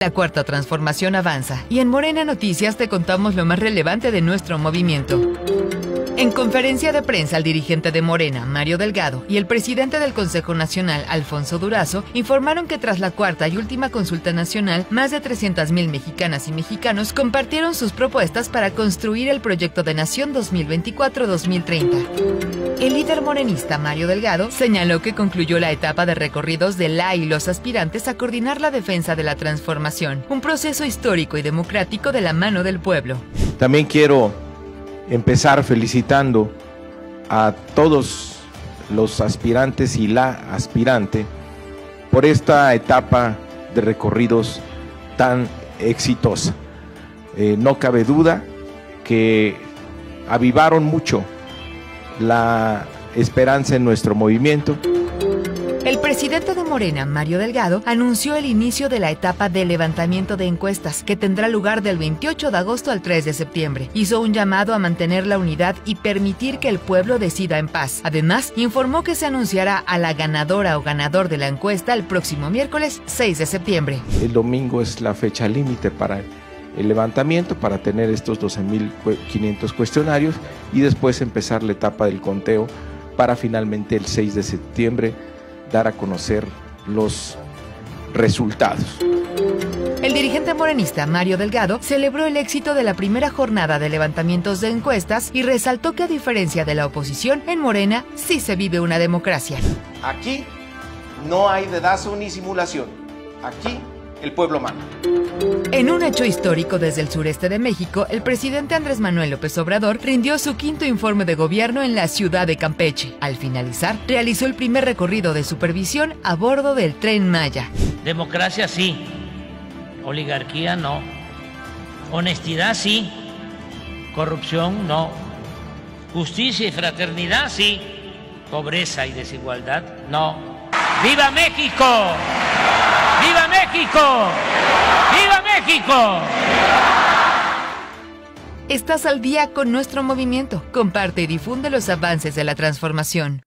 La cuarta transformación avanza y en Morena Noticias te contamos lo más relevante de nuestro movimiento. En conferencia de prensa, el dirigente de Morena, Mario Delgado, y el presidente del Consejo Nacional, Alfonso Durazo, informaron que tras la cuarta y última consulta nacional, más de 300.000 mexicanas y mexicanos compartieron sus propuestas para construir el proyecto de Nación 2024-2030. El líder morenista, Mario Delgado, señaló que concluyó la etapa de recorridos de la y los aspirantes a coordinar la defensa de la transformación, un proceso histórico y democrático de la mano del pueblo. También quiero empezar felicitando a todos los aspirantes y la aspirante por esta etapa de recorridos tan exitosa. Eh, no cabe duda que avivaron mucho la esperanza en nuestro movimiento. El presidente de Morena, Mario Delgado, anunció el inicio de la etapa de levantamiento de encuestas, que tendrá lugar del 28 de agosto al 3 de septiembre. Hizo un llamado a mantener la unidad y permitir que el pueblo decida en paz. Además, informó que se anunciará a la ganadora o ganador de la encuesta el próximo miércoles 6 de septiembre. El domingo es la fecha límite para el levantamiento para tener estos 12.500 cuestionarios y después empezar la etapa del conteo para finalmente el 6 de septiembre dar a conocer los resultados. El dirigente morenista Mario Delgado celebró el éxito de la primera jornada de levantamientos de encuestas y resaltó que a diferencia de la oposición, en Morena sí se vive una democracia. Aquí no hay dedazo ni simulación. Aquí el pueblo manda. En un hecho histórico desde el sureste de México, el presidente Andrés Manuel López Obrador rindió su quinto informe de gobierno en la ciudad de Campeche. Al finalizar, realizó el primer recorrido de supervisión a bordo del tren Maya. Democracia sí, oligarquía no, honestidad sí, corrupción no, justicia y fraternidad sí, pobreza y desigualdad no. ¡Viva México! ¡Viva México! ¡Viva México! Estás al día con nuestro movimiento. Comparte y difunde los avances de la transformación.